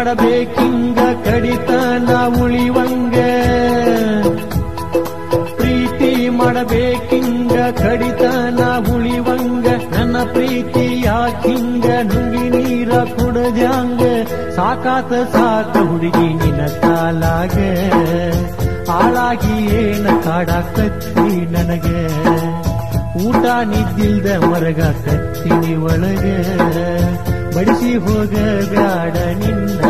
ಮಾಡಬೇಕಿಂಗ ನಾ ಉಳಿವಂಗ. ಪ್ರೀತಿ ಮಾಡಬೇಕಿಂಗ ನಾ ಉಳಿವಂಗ. ನನ್ನ ಪ್ರೀತಿ ಯಾಕಿಂಗ? ನುಂಗಿ ನೀರ ಕುಡದ್ಯಾಂಗ. ಸಾಕಾತ ಸಾಕ ಹುಡುಗಿ ನಿನ್ನ ಕಾಲಾಗ. ಹಾಳಾಗಿ ಏನ ಕಾಡಾಕತ್ತಿ ನನಗೆ? ಊಟ ನಿದ್ದಿಲ್ದ ಮರಗ ಕತ್ತಿನಿ ಒಳಗೆ. ಬಡಿಸಿ ಹೋಗ ಬ್ಯಾಡ ನಿನ್ನ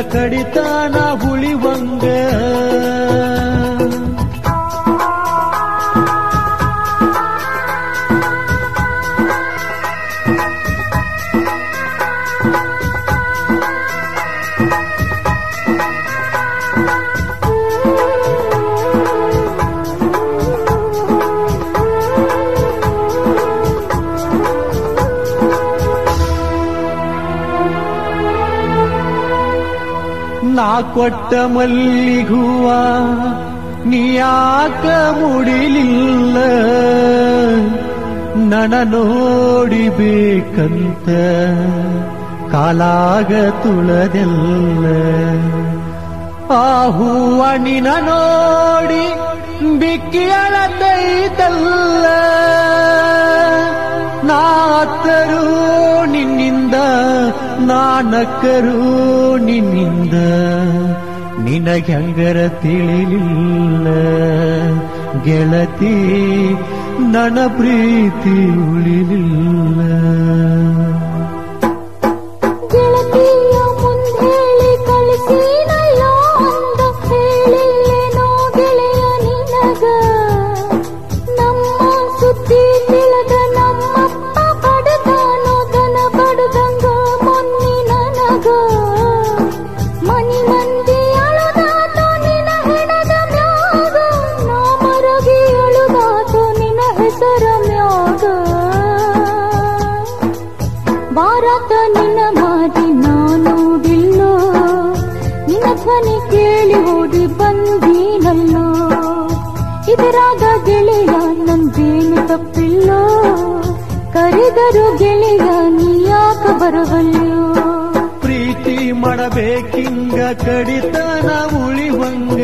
ಮಾಡಬೇಕಿಂಗ ಕಡಿತನ ನಾ ಕೊಟ್ಟ ಮಲ್ಲಿಗುವ ನೀಯಾಕ ಮುಡಿಲಿಲ್ಲ? ನನ ನೋಡಿಬೇಕಂತ ಕಾಲಾಗ ತುಳದೆಲ್ಲ. ಆ ಹೂವ ನಿನ ನೋಡಿ ಬಿಕ್ಕಿಯಳ ತೈತಲ್ಲ ನಾತರು ನಿನ್ನಿಂದ ನಾನಕ್ಕರು ನಿನ್ನಿಂದ ನಿನಗ್ಯಂಗರ ತಿಳಿಲಿಲ್ಲ. ಗೆಳತಿ ನನ್ನ ಪ್ರೀತಿ ಉಳಿಲಿಲ್ಲ. ಇದರಾಗ ಗೆಳೆಯ ನಂದೇನು ತಪ್ಪಿಲ್ಲೋ. ಕರೆದರು ಗೆಳೆಯ ನೀ ಯಾಕ ಬರವಲ್ಲೋ ಪ್ರೀತಿ ಮಾಡಬೇಕಿಂಗ ಕಡಿತನ ಉಳಿವಂಗ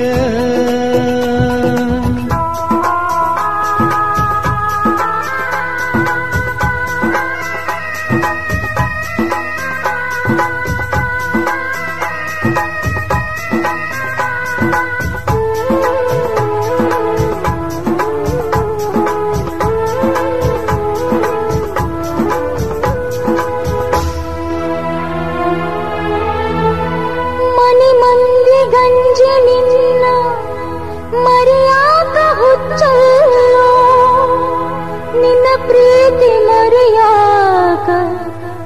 ಪ್ರೀತಿ ಮರೆಯಾಕ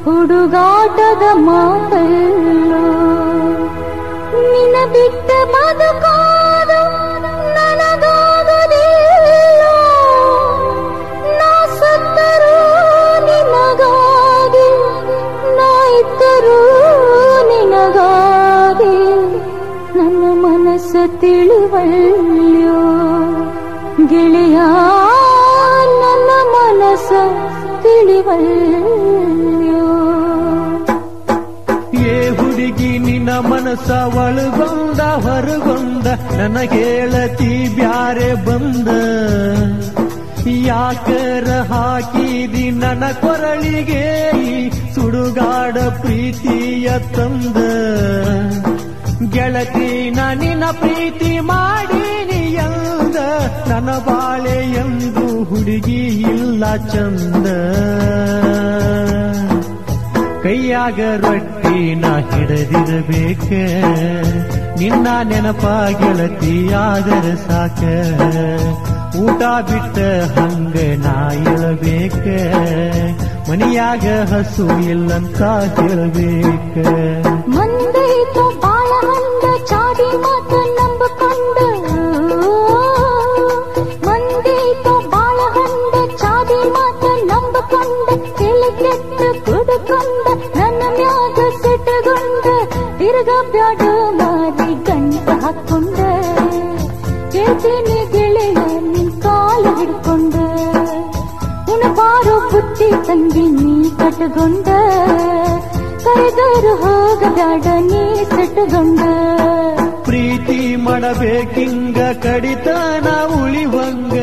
ಹುಡುಗಾಟದ ಮಾತಲ್ಲ. ನಿನ್ನ ಬಿಟ್ಟ ಬದುಕೋದು ನನಗಾಗದಿಲ್ಲ ನಾ ಸತ್ತರೂ ನಿನಗಾಗಿ, ನಾ ಇದ್ದರೂ ನಿನಗಾಗಿ ನನ್ನ ಮನಸ್ಸು ತಿಳಿವಲ್ಯೋ ಗೆಳೆಯ ತಿಳಿವಲ್ಯೋ? ಏ ಹುಡುಗಿ, ನಿನ್ನ ಮನಸ್ಸ ಒಳಗೊಂದ, ಹೊರಗೊಂದ ನನಗೇಳತಿ ಬ್ಯಾರೆ ಬಂದ. ಯಾಕರ ಹಾಕಿದಿ ನನ್ನ ಕೊರಳಿಗೆ ಸುಡುಗಾಡ ಪ್ರೀತಿಯ ತಂದ. ಗೆಳತಿ ನಿನ್ನ ಪ್ರೀತಿ ಮಾಡೀನಿ ಎಂದ ನನ್ನ ಬಾಳೆ ಎಂದು ಹುಡುಗಿ ಇಲ್ಲ ಚಂದ. ಕೈಯಾಗ ರೊಟ್ಟಿ ನಾ ಹಿಡದಿರಬೇಕ. ನಿನ್ನ ನೆನಪ ಗೆಳತಿಯಾದರ ಸಾಕ. ಊಟ ಬಿಟ್ಟ ಹಂಗ ನಾ ಇಳಬೇಕ. ಮನಿಯಾಗ ಹಸು ಇಲ್ಲಂತ ಹೇಳಬೇಕ. ತಿರ್ಗ ಬ್ಯಾಡ ಮಾರಿ ಗಂಟ ಹಾಕೊಂಡ ಕೇಳ್ತೀನಿ ಗೆಳೆಯ, ನಿನ್ ಕಾಲ ಹಿಡ್ಕೊಂಡ. ಉಣಬಾರೋ ಬುತ್ತಿ ತಂಗಿ ನೀ ಕಟ್ಕೊಂಡ. ಕರೆದರು ಬ್ಯಾಡ, ನೀ ಸೆಟ್ಟಗೊಂಡ ಪ್ರೀತಿ ಮಾಡಬೇಕಿಂಗ ಕಡಿತನ ಉಳಿವಂಗ.